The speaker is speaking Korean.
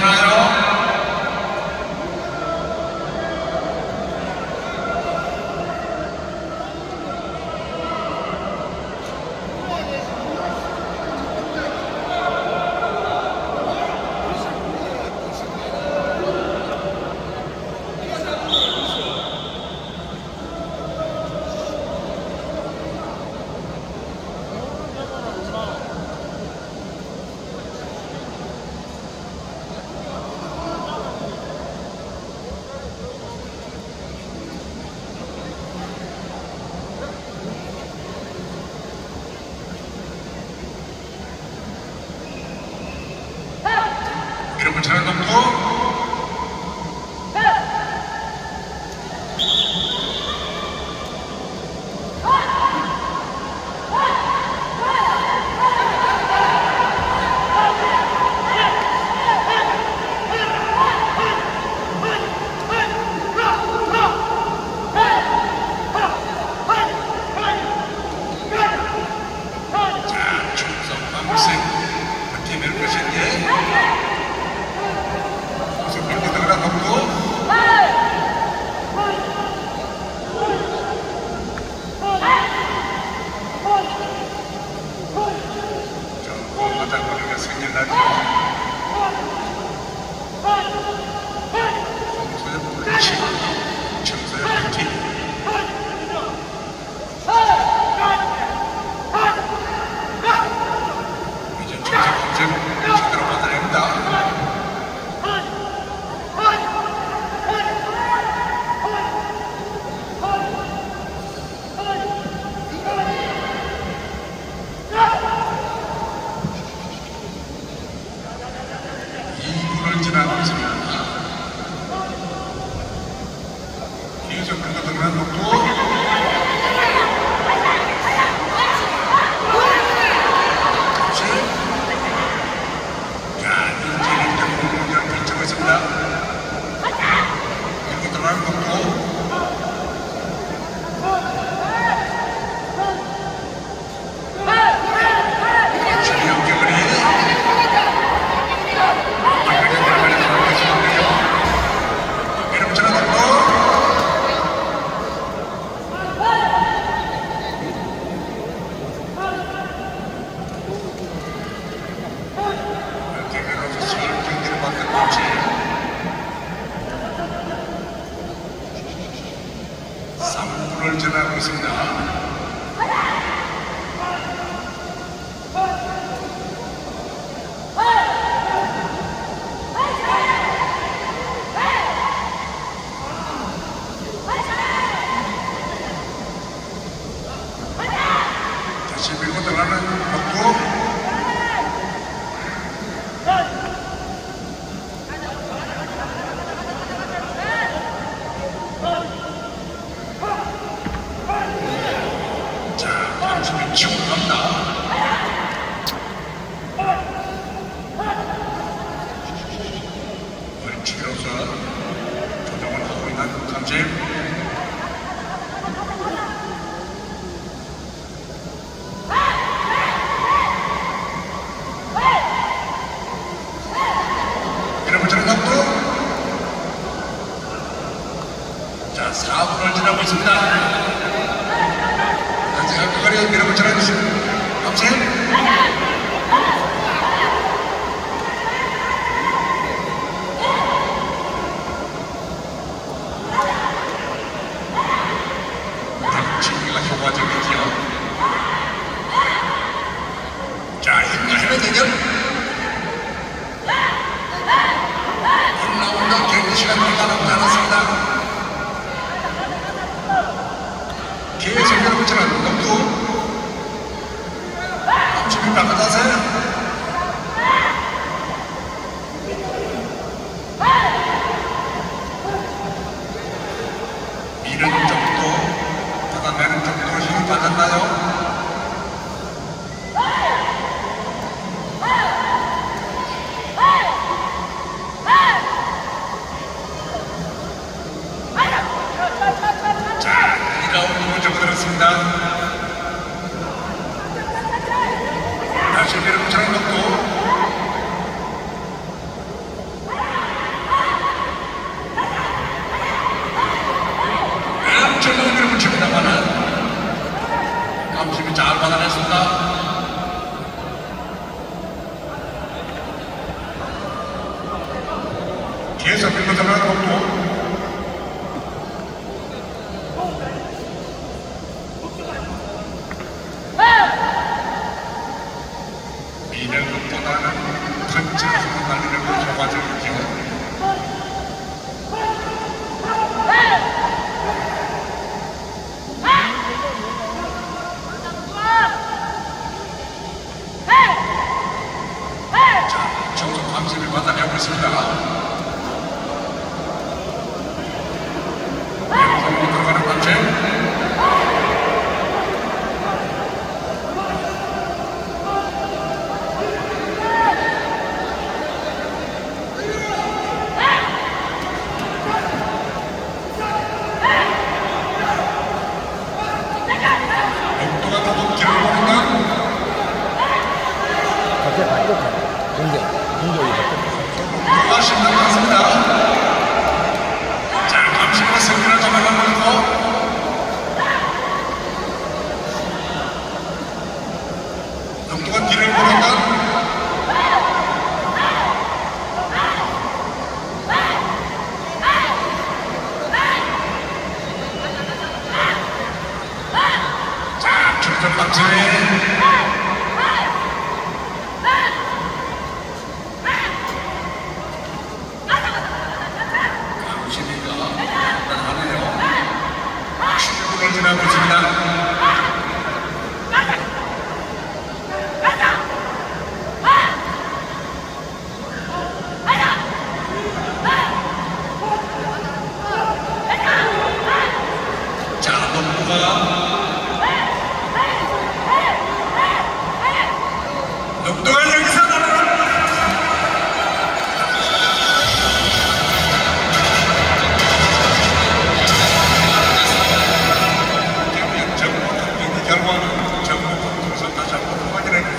Camargo. entrando não такое, если не надежно. problems. 저기 기운 난다. 지켜서 조정을 하고 있는 감지 여러분 들어갔고 자 4분을 지나고 있습니다 Everybody get up and try this. I'm saying? Gracias. 기억나요? 자, 2라운드 먼저 들었습니다. かがでしょうか警察のため Doutora